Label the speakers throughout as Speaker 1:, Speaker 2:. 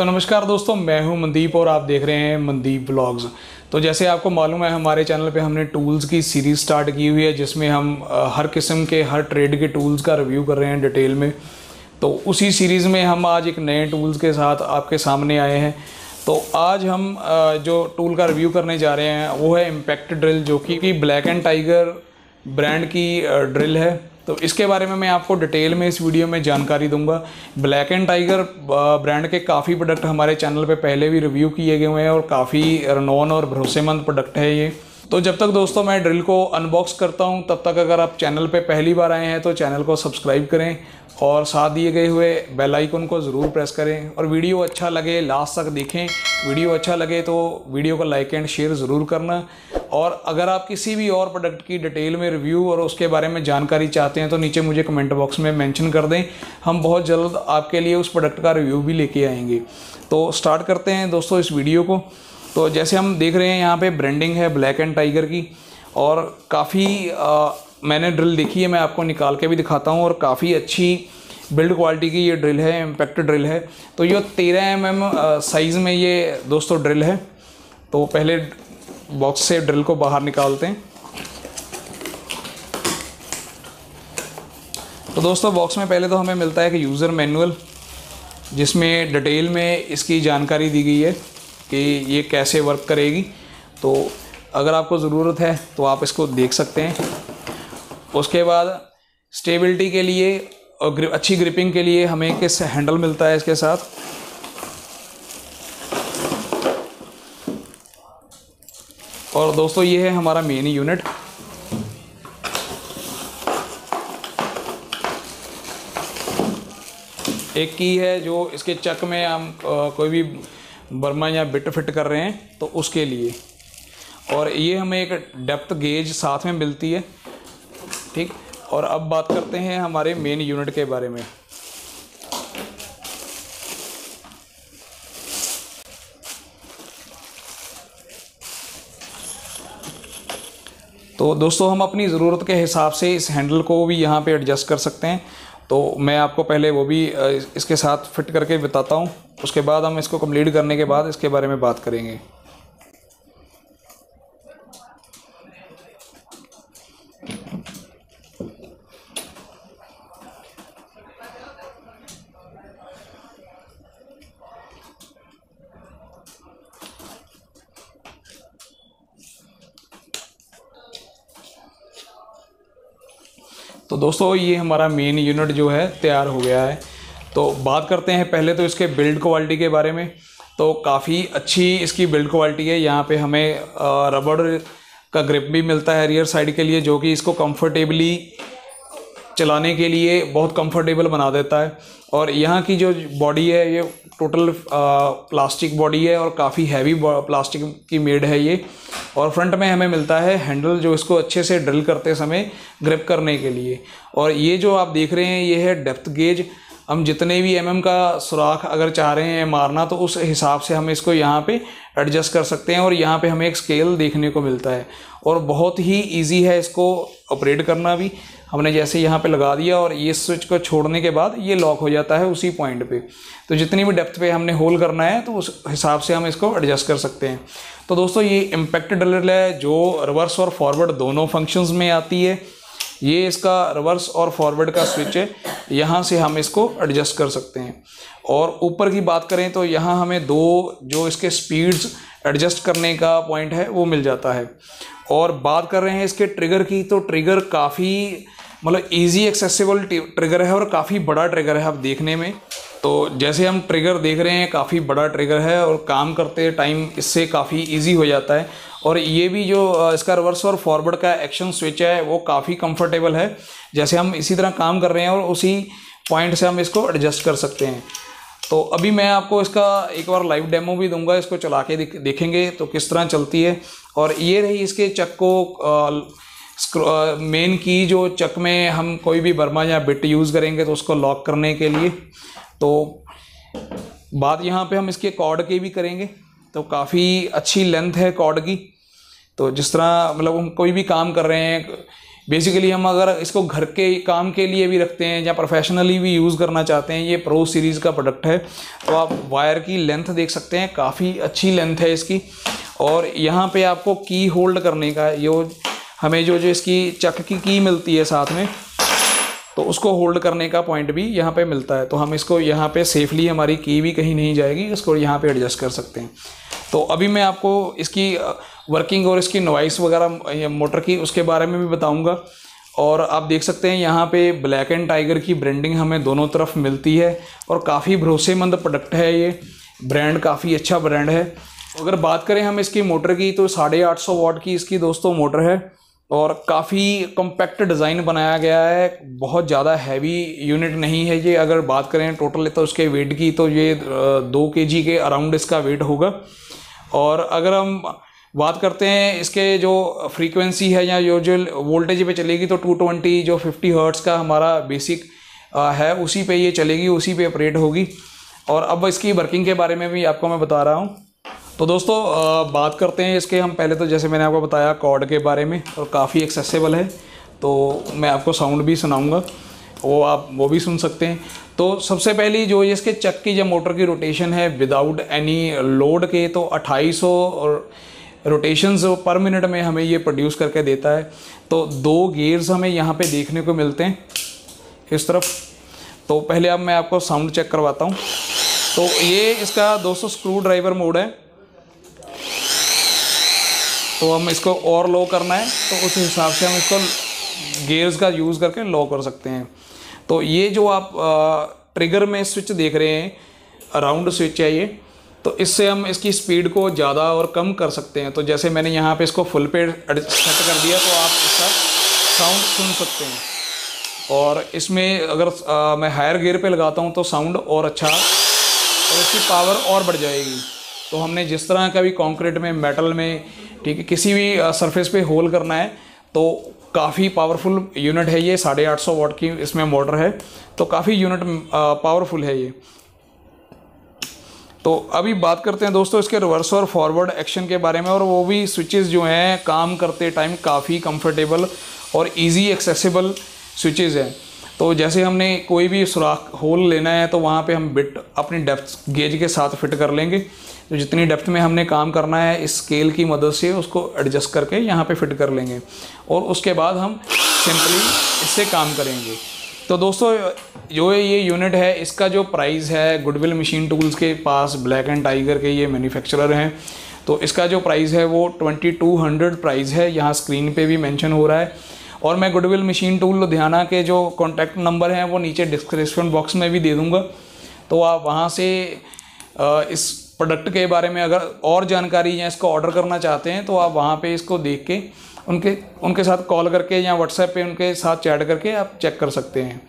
Speaker 1: तो नमस्कार दोस्तों, मैं हूँ मनदीप और आप देख रहे हैं मनदीप ब्लॉग्स। तो जैसे आपको मालूम है, हमारे चैनल पे हमने टूल्स की सीरीज़ स्टार्ट की हुई है, जिसमें हम हर किस्म के, हर ट्रेड के टूल्स का रिव्यू कर रहे हैं डिटेल में। तो उसी सीरीज़ में हम आज एक नए टूल्स के साथ आपके सामने आए हैं। तो आज हम जो टूल का रिव्यू करने जा रहे हैं, वो है इम्पैक्ट ड्रिल जो कि ब्लैक एंड टाइगर ब्रांड की ड्रिल है। तो इसके बारे में मैं आपको डिटेल में इस वीडियो में जानकारी दूँगा। ब्लैक एंड टाइगर ब्रांड के काफ़ी प्रोडक्ट हमारे चैनल पे पहले भी रिव्यू किए गए हुए हैं और काफ़ी रनौन और भरोसेमंद प्रोडक्ट है ये। तो जब तक दोस्तों मैं ड्रिल को अनबॉक्स करता हूँ, तब तक अगर आप चैनल पे पहली बार आए हैं तो चैनल को सब्सक्राइब करें और साथ दिए गए हुए बेल आइकन को ज़रूर प्रेस करें। और वीडियो अच्छा लगे लास्ट तक देखें। वीडियो अच्छा लगे तो वीडियो को लाइक एंड शेयर ज़रूर करना। और अगर आप किसी भी और प्रोडक्ट की डिटेल में रिव्यू और उसके बारे में जानकारी चाहते हैं तो नीचे मुझे कमेंट बॉक्स में मेंशन कर दें। हम बहुत जल्द आपके लिए उस प्रोडक्ट का रिव्यू भी लेके आएँगे। तो स्टार्ट करते हैं दोस्तों इस वीडियो को। तो जैसे हम देख रहे हैं यहाँ पे ब्रांडिंग है ब्लैक एंड टाइगर की, और काफ़ी मैंने ड्रिल देखी है, मैं आपको निकाल के भी दिखाता हूँ, और काफ़ी अच्छी बिल्ड क्वालिटी की ये ड्रिल है इम्पैक्ट ड्रिल है। तो ये तेरह एम एम साइज़ में ये दोस्तों ड्रिल है। तो पहले बॉक्स से ड्रिल को बाहर निकालते हैं। तो दोस्तों बॉक्स में पहले तो हमें मिलता है कि यूज़र मैनुअल जिसमें डिटेल में इसकी जानकारी दी गई है। कि ये कैसे वर्क करेगी। तो अगर आपको ज़रूरत है तो आप इसको देख सकते हैं। उसके बाद स्टेबिलिटी के लिए और ग्रिप, अच्छी ग्रिपिंग के लिए हमें किस हैंडल मिलता है इसके साथ? और दोस्तों ये है हमारा मेन यूनिट एक की है जो इसके चक में हम कोई भी बर्मा या बिट फिट कर रहे हैं तो उसके लिए। और ये हमें एक डेप्थ गेज साथ में मिलती है, ठीक? और अब बात करते हैं हमारे मेन यूनिट के बारे में। तो दोस्तों, हम अपनी ज़रूरत के हिसाब से इस हैंडल को भी यहाँ पे एडजस्ट कर सकते हैं। तो मैं आपको पहले वो भी इसके साथ फिट करके बताता हूँ। उसके बाद हम इसको कंप्लीट करने के बाद इसके बारे में बात करेंगे। तो दोस्तों, ये हमारा मेन यूनिट जो है तैयार हो गया है। तो बात करते हैं पहले तो इसके बिल्ड क्वालिटी के बारे में। तो काफ़ी अच्छी इसकी बिल्ड क्वालिटी है। यहाँ पे हमें रबड़ का ग्रिप भी मिलता है रियर साइड के लिए, जो कि इसको कंफर्टेबली चलाने के लिए बहुत कंफर्टेबल बना देता है। और यहाँ की जो बॉडी है, ये टोटल प्लास्टिक बॉडी है और काफ़ी हैवी प्लास्टिक की मेड है ये। और फ्रंट में हमें मिलता है हैंडल जो इसको अच्छे से ड्रिल करते समय ग्रिप करने के लिए। और ये जो आप देख रहे हैं, ये है डेप्थ गेज हम जितने भी एम का सुराख अगर चाह रहे हैं मारना तो उस हिसाब से हम इसको यहाँ पे एडजस्ट कर सकते हैं और यहाँ पे हमें एक स्केल देखने को मिलता है। और बहुत ही इजी है इसको ऑपरेट करना भी। हमने जैसे यहाँ पे लगा दिया और ये स्विच को छोड़ने के बाद ये लॉक हो जाता है उसी पॉइंट पे। तो जितनी भी डेप्थ पे हमने होल करना है तो उस हिसाब से हम इसको एडजस्ट कर सकते हैं। तो दोस्तों, ये इम्पैक्ट ड्रिल है जो रिवर्स और फॉरवर्ड दोनों फ़ंक्शंस में आती है। ये इसका रिवर्स और फॉरवर्ड का स्विच है। यहाँ से हम इसको एडजस्ट कर सकते हैं। और ऊपर की बात करें तो यहाँ हमें दो जो इसके स्पीड्स एडजस्ट करने का पॉइंट है, वो मिल जाता है। और बात कर रहे हैं इसके ट्रिगर की तो ट्रिगर काफ़ी मतलब इजी एक्सेसिबल ट्रिगर है और काफ़ी बड़ा ट्रिगर है, आप देखने में। तो जैसे हम ट्रिगर देख रहे हैं, काफ़ी बड़ा ट्रिगर है और काम करते टाइम इससे काफ़ी इजी हो जाता है। और ये भी जो इसका रिवर्स और फॉरवर्ड का एक्शन स्विच है, वो काफ़ी कंफर्टेबल है। जैसे हम इसी तरह काम कर रहे हैं और उसी पॉइंट से हम इसको एडजस्ट कर सकते हैं। तो अभी मैं आपको इसका एक बार लाइव डेमो भी दूँगा, इसको चला के देखेंगे तो किस तरह चलती है। और ये रही इसके चक को मेन की जो चक में हम कोई भी बर्मा या बिट यूज़ करेंगे तो उसको लॉक करने के लिए। तो बात यहाँ पे हम इसके कॉर्ड के भी करेंगे। तो काफ़ी अच्छी लेंथ है कॉर्ड की। तो जिस तरह मतलब हम कोई भी काम कर रहे हैं बेसिकली हम अगर इसको घर के काम के लिए भी रखते हैं या प्रोफेशनली भी यूज़ करना चाहते हैं, ये प्रो सीरीज़ का प्रोडक्ट है। तो आप वायर की लेंथ देख सकते हैं, काफ़ी अच्छी लेंथ है इसकी। और यहाँ पे आपको की होल्ड करने का, यो, हमें जो जो इसकी चक की की मिलती है साथ में तो उसको होल्ड करने का पॉइंट भी यहाँ पे मिलता है। तो हम इसको यहाँ पे सेफली हमारी की भी कहीं नहीं जाएगी, इसको यहाँ पे एडजस्ट कर सकते हैं। तो अभी मैं आपको इसकी वर्किंग और इसकी नॉइस वगैरह मोटर की, उसके बारे में भी बताऊँगा। और आप देख सकते हैं यहाँ पे ब्लैक एंड टाइगर की ब्रांडिंग हमें दोनों तरफ़ मिलती है और काफ़ी भरोसेमंद प्रोडक्ट है ये। ब्रांड काफ़ी अच्छा ब्रांड है। अगर बात करें हम इसकी मोटर की तो साढ़े आठ सौ वाट की इसकी दोस्तों मोटर है। और काफ़ी कम्पैक्ट डिज़ाइन बनाया गया है। बहुत ज़्यादा हैवी यूनिट नहीं है ये। अगर बात करें टोटल तो उसके वेट की तो ये दो के जी के अराउंड इसका वेट होगा। और अगर हम बात करते हैं इसके जो फ्रीक्वेंसी है या जो जो वोल्टेज पे चलेगी तो 220 जो 50 हर्ट्स का हमारा बेसिक है, उसी पे ये चलेगी, उसी पे ऑपरेट होगी। और अब इसकी वर्किंग के बारे में भी आपको मैं बता रहा हूँ। तो दोस्तों बात करते हैं इसके। हम पहले तो जैसे मैंने आपको बताया, कॉर्ड के बारे में, और काफ़ी एक्सेसिबल है। तो मैं आपको साउंड भी सुनाऊँगा। वो आप, वो भी सुन सकते हैं। तो सबसे पहली जो इसके चक्की या मोटर की रोटेशन है विदाउट एनी लोड के तो 2800 और रोटेशंस पर मिनट में हमें ये प्रोड्यूस करके देता है। तो दो गेयर्स हमें यहाँ पे देखने को मिलते हैं, इस तरफ़। तो पहले अब आप मैं आपको साउंड चेक करवाता हूँ। तो ये इसका दोस्तों स्क्रू ड्राइवर मोड है। तो हम इसको और लो करना है तो उस हिसाब से हम इसको गेयर्स का यूज़ करके लो कर सकते हैं। तो ये जो आप ट्रिगर में स्विच देख रहे हैं राउंड स्विच है ये तो इससे हम इसकी स्पीड को ज़्यादा और कम कर सकते हैं। तो जैसे मैंने यहाँ पे इसको फुल पे सेट कर दिया तो आप इसका साउंड सुन सकते हैं। और इसमें अगर आ, मैं हायर गियर पे लगाता हूँ तो साउंड और अच्छा और इसकी पावर और बढ़ जाएगी। तो हमने जिस तरह का भी कॉन्क्रीट में मेटल में, ठीक है, किसी भी सरफेस पे होल करना है तो काफ़ी पावरफुल यूनिट है ये, साढ़े आठ सौ वाट की इसमें मोटर है तो काफ़ी यूनिट पावरफुल है ये। तो अभी बात करते हैं दोस्तों इसके रिवर्स और फॉरवर्ड एक्शन के बारे में, और वो भी स्विचेस जो हैं, काम करते टाइम काफ़ी कंफर्टेबल और इजी एक्सेसिबल स्विचेस हैं। तो जैसे हमने कोई भी सुराख होल लेना है तो वहाँ पे हम बिट अपनी डेप्थ गेज के साथ फिट कर लेंगे। तो जितनी डेप्थ में हमने काम करना है, इस स्केल की मदद से उसको एडजस्ट करके यहाँ पे फिट कर लेंगे। और उसके बाद हम सिंपली इससे काम करेंगे। तो दोस्तों, जो ये यूनिट है, इसका जो प्राइस है गुडविल मशीन टूल्स के पास ब्लैक एंड टाइगर के ये मैन्युफैक्चरर हैं। तो इसका जो प्राइस है, वो ट्वेंटी टू हंड्रेड प्राइस है। यहाँ स्क्रीन पे भी मेंशन हो रहा है। और मैं गुडविल मशीन टूल लुधियाना के जो कॉन्टैक्ट नंबर हैं, वो नीचे डिस्क्रिप्शन बॉक्स में भी दे दूँगा। तो आप वहाँ से इस प्रोडक्ट के बारे में अगर और जानकारी या इसको ऑर्डर करना चाहते हैं तो आप वहाँ पे इसको देख के, उनके उनके साथ कॉल करके या व्हाट्सएप पे उनके साथ चैट करके आप चेक कर सकते हैं।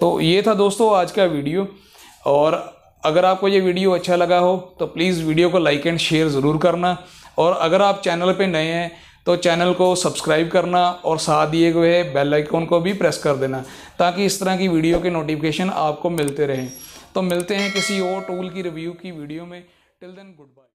Speaker 1: तो ये था दोस्तों आज का वीडियो और अगर आपको ये वीडियो अच्छा लगा हो तो प्लीज़ वीडियो को लाइक एंड शेयर ज़रूर करना। और अगर आप चैनल पे नए हैं तो चैनल को सब्सक्राइब करना और साथ दिए हुए बेल आइकॉन को भी प्रेस कर देना, ताकि इस तरह की वीडियो के नोटिफिकेशन आपको मिलते रहें। तो मिलते हैं किसी और टूल की रिव्यू की वीडियो में। Till then good bye